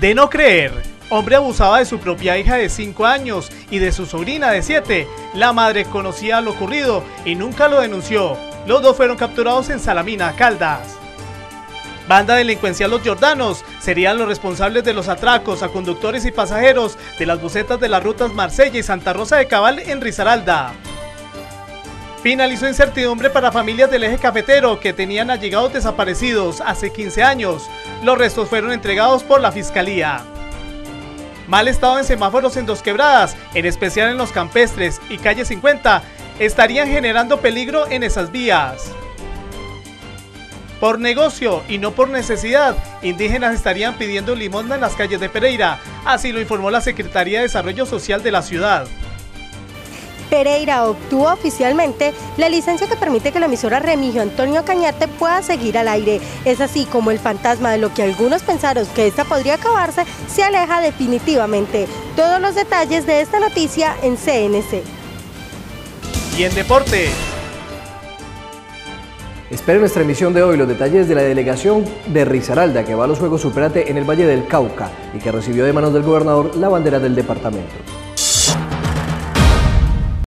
De no creer, hombre abusaba de su propia hija de 5 años y de su sobrina de 7. La madre conocía lo ocurrido y nunca lo denunció. Los dos fueron capturados en Salamina, Caldas. Banda delincuencial Los Jordanos serían los responsables de los atracos a conductores y pasajeros de las bucetas de las rutas Marsella y Santa Rosa de Cabal en Risaralda. Finalizó incertidumbre para familias del eje cafetero que tenían allegados desaparecidos hace 15 años. Los restos fueron entregados por la Fiscalía. Mal estado en semáforos en dos quebradas, en especial en los campestres y calle 50, estarían generando peligro en esas vías. Por negocio y no por necesidad, indígenas estarían pidiendo limosna en las calles de Pereira, así lo informó la Secretaría de Desarrollo Social de la ciudad. Pereira obtuvo oficialmente la licencia que permite que la emisora Remigio Antonio Cañate pueda seguir al aire. Es así como el fantasma de lo que algunos pensaron que esta podría acabarse se aleja definitivamente. Todos los detalles de esta noticia en CNC. Y en deporte, Esperen nuestra emisión de hoy los detalles de la delegación de Risaralda que va a los Juegos Superate en el Valle del Cauca y que recibió de manos del gobernador la bandera del departamento.